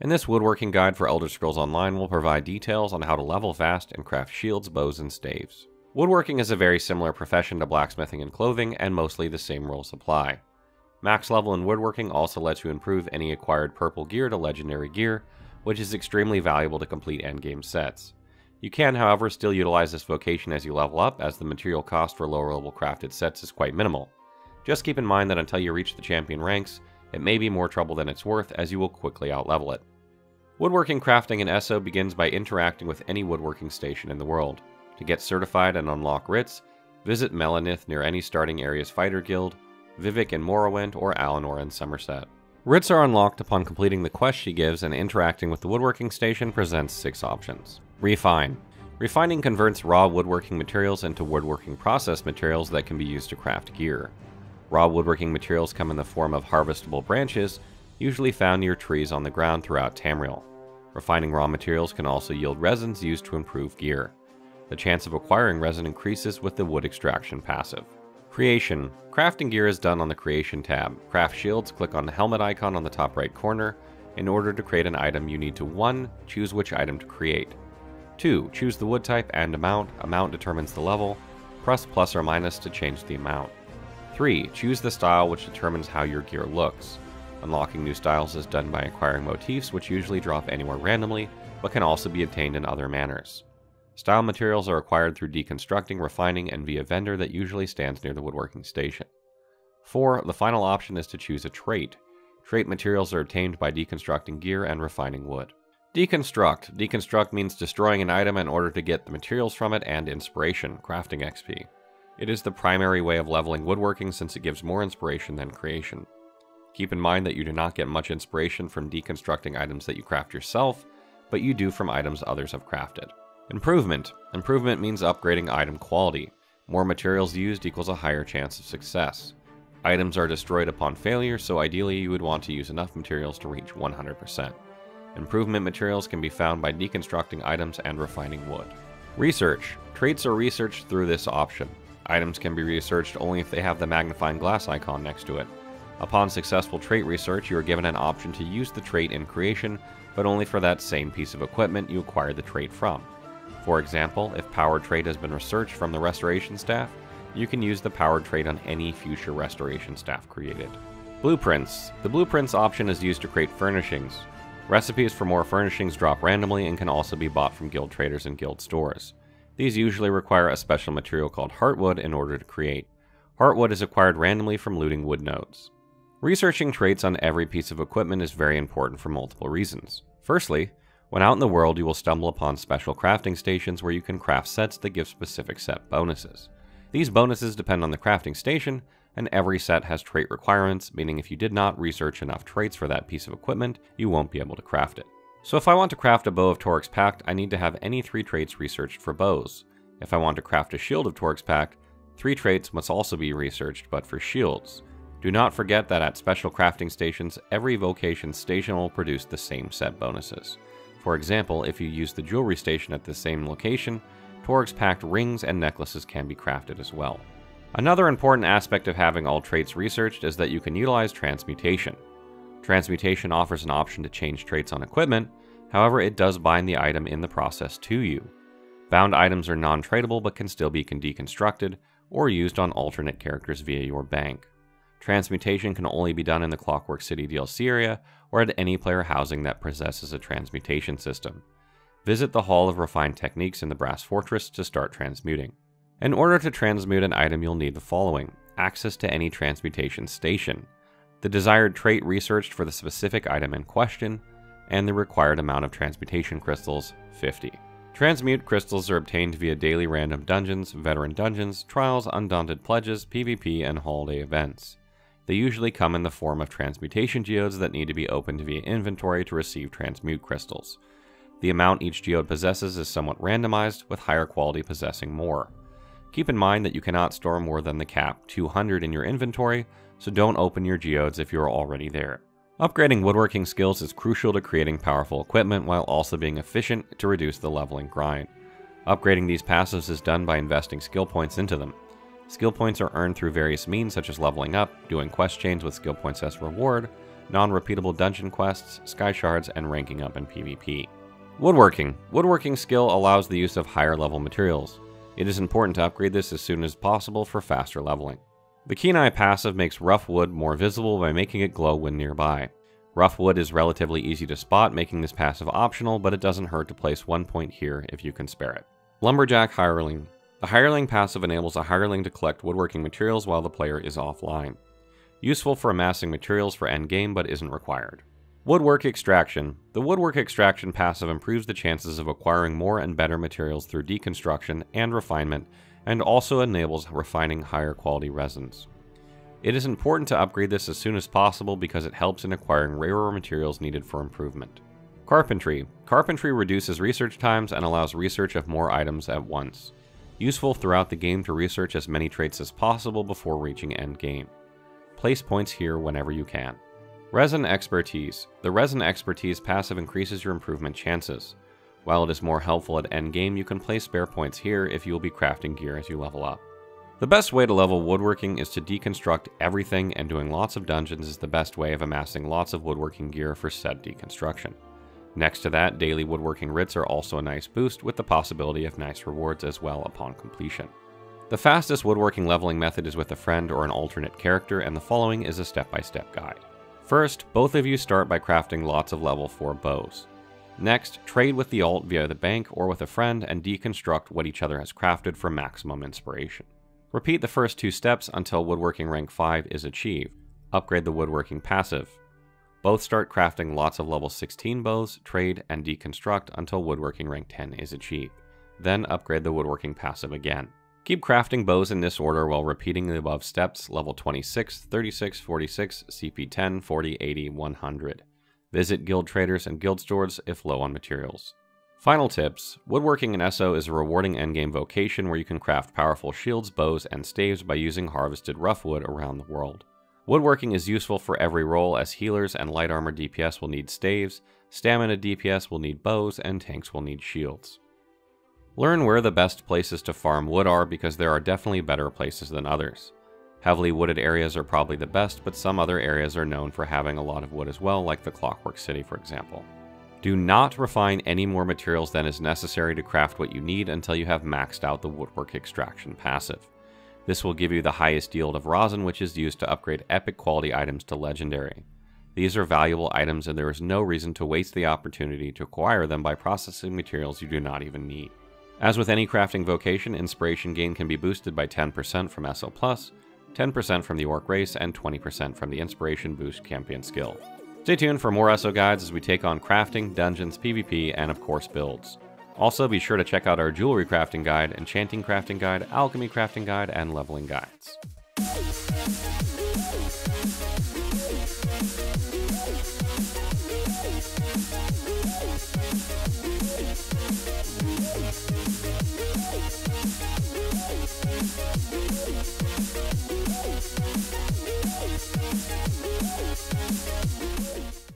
And this woodworking guide for Elder Scrolls Online will provide details on how to level fast and craft shields, bows, and staves. Woodworking is a very similar profession to blacksmithing and clothing, and mostly the same rules apply. Max level in woodworking also lets you improve any acquired purple gear to legendary gear, which is extremely valuable to complete endgame sets. You can, however, still utilize this vocation as you level up, as the material cost for lower level crafted sets is quite minimal. Just keep in mind that until you reach the champion ranks, it may be more trouble than it's worth, as you will quickly outlevel it. Woodworking crafting in ESO begins by interacting with any woodworking station in the world. To get certified and unlock writs, visit Millenith near any starting area's fighter guild, Vivec in Morrowind, or Alinor in Somerset. Writs are unlocked upon completing the quest she gives, and interacting with the woodworking station presents six options. Refine. Refining converts raw woodworking materials into woodworking process materials that can be used to craft gear. Raw woodworking materials come in the form of harvestable branches, usually found near trees on the ground throughout Tamriel. Refining raw materials can also yield resins used to improve gear. The chance of acquiring resin increases with the wood extraction passive. Creation. Crafting gear is done on the Creation tab. Craft shields, click on the helmet icon on the top right corner. In order to create an item, you need to 1. Choose which item to create. 2. Choose the wood type and amount. Amount determines the level. Press plus or minus to change the amount. 3. Choose the style which determines how your gear looks. Unlocking new styles is done by acquiring motifs which usually drop anywhere randomly, but can also be obtained in other manners. Style materials are acquired through deconstructing, refining, and via vendor that usually stands near the woodworking station. 4. The final option is to choose a trait. Trait materials are obtained by deconstructing gear and refining wood. Deconstruct. Deconstruct means destroying an item in order to get the materials from it and inspiration, crafting XP. It is the primary way of leveling woodworking since it gives more inspiration than creation. Keep in mind that you do not get much inspiration from deconstructing items that you craft yourself, but you do from items others have crafted. Improvement. Improvement means upgrading item quality. More materials used equals a higher chance of success. Items are destroyed upon failure, so ideally you would want to use enough materials to reach 100%. Improvement materials can be found by deconstructing items and refining wood. Research. Traits are researched through this option. Items can be researched only if they have the magnifying glass icon next to it. Upon successful trait research, you are given an option to use the trait in creation, but only for that same piece of equipment you acquired the trait from. For example, if power trait has been researched from the restoration staff, you can use the power trait on any future restoration staff created. Blueprints. The blueprints option is used to create furnishings. Recipes for more furnishings drop randomly and can also be bought from guild traders and guild stores. These usually require a special material called heartwood in order to create. Heartwood is acquired randomly from looting wood nodes. Researching traits on every piece of equipment is very important for multiple reasons. Firstly, when out in the world, you will stumble upon special crafting stations where you can craft sets that give specific set bonuses. These bonuses depend on the crafting station, and every set has trait requirements, meaning if you did not research enough traits for that piece of equipment, you won't be able to craft it. So if I want to craft a bow of Torug's Pact, I need to have any three traits researched for bows. If I want to craft a shield of Torug's Pact, three traits must also be researched, but for shields. Do not forget that at special crafting stations, every vocation station will produce the same set bonuses. For example, if you use the jewelry station at the same location, Torug's Pact rings and necklaces can be crafted as well. Another important aspect of having all traits researched is that you can utilize transmutation. Transmutation offers an option to change traits on equipment, however, it does bind the item in the process to you. Bound items are non tradable but can still be deconstructed or used on alternate characters via your bank. Transmutation can only be done in the Clockwork City DLC area or at any player housing that possesses a transmutation system. Visit the Hall of Refined Techniques in the Brass Fortress to start transmuting. In order to transmute an item, you'll need the following access to any transmutation station, the desired trait researched for the specific item in question, and the required amount of transmutation crystals 50. Transmute crystals are obtained via daily random dungeons, veteran dungeons, trials, undaunted pledges, PvP, and holiday events. They usually come in the form of transmutation geodes that need to be opened via inventory to receive transmute crystals. The amount each geode possesses is somewhat randomized, with higher quality possessing more. Keep in mind that you cannot store more than the cap 200 in your inventory, so don't open your geodes if you are already there. Upgrading woodworking skills is crucial to creating powerful equipment while also being efficient to reduce the leveling grind. Upgrading these passives is done by investing skill points into them. Skill points are earned through various means such as leveling up, doing quest chains with skill points as reward, non-repeatable dungeon quests, sky shards, and ranking up in PvP. Woodworking. Woodworking skill allows the use of higher level materials. It is important to upgrade this as soon as possible for faster leveling. The Keen Eye passive makes rough wood more visible by making it glow when nearby. Rough wood is relatively easy to spot, making this passive optional, but it doesn't hurt to place one point here if you can spare it. Lumberjack Hireling. The Hireling passive enables a hireling to collect woodworking materials while the player is offline. Useful for amassing materials for endgame, but isn't required. Woodwork Extraction. The Woodwork Extraction passive improves the chances of acquiring more and better materials through deconstruction and refinement, and also enables refining higher quality resins. It is important to upgrade this as soon as possible because it helps in acquiring rarer materials needed for improvement. Carpentry. Carpentry reduces research times and allows research of more items at once. Useful throughout the game to research as many traits as possible before reaching endgame. Place points here whenever you can. Resin Expertise. The Resin Expertise passive increases your improvement chances. While it is more helpful at endgame, you can place spare points here if you will be crafting gear as you level up. The best way to level woodworking is to deconstruct everything, and doing lots of dungeons is the best way of amassing lots of woodworking gear for said deconstruction. Next to that, daily woodworking writs are also a nice boost with the possibility of nice rewards as well upon completion. The fastest woodworking leveling method is with a friend or an alternate character, and the following is a step by step guide. First, both of you start by crafting lots of level 4 bows. Next, trade with the alt via the bank or with a friend and deconstruct what each other has crafted for maximum inspiration. Repeat the first two steps until woodworking rank 5 is achieved. Upgrade the woodworking passive. Both start crafting lots of level 16 bows, trade, and deconstruct until woodworking rank 10 is achieved. Then upgrade the woodworking passive again. Keep crafting bows in this order while repeating the above steps level 26, 36, 46, CP 10, 40, 80, 100. Visit guild traders and guild stores if low on materials. Final tips Woodworking in ESO is a rewarding endgame vocation where you can craft powerful shields, bows, and staves by using harvested rough wood around the world. Woodworking is useful for every role as healers and light armor DPS will need staves, stamina DPS will need bows, and tanks will need shields. Learn where the best places to farm wood are because there are definitely better places than others. Heavily wooded areas are probably the best, but some other areas are known for having a lot of wood as well, like the Clockwork City for example. Do not refine any more materials than is necessary to craft what you need until you have maxed out the woodwork extraction passive. This will give you the highest yield of rosin which is used to upgrade epic quality items to legendary. These are valuable items and there is no reason to waste the opportunity to acquire them by processing materials you do not even need. As with any crafting vocation, inspiration gain can be boosted by 10% from ESO+, 10% from the Orc race, and 20% from the Inspiration Boost Champion skill. Stay tuned for more SO guides as we take on crafting, dungeons, PvP, and of course builds. Also, be sure to check out our jewelry crafting guide, enchanting crafting guide, alchemy crafting guide, and leveling guides.